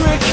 trick.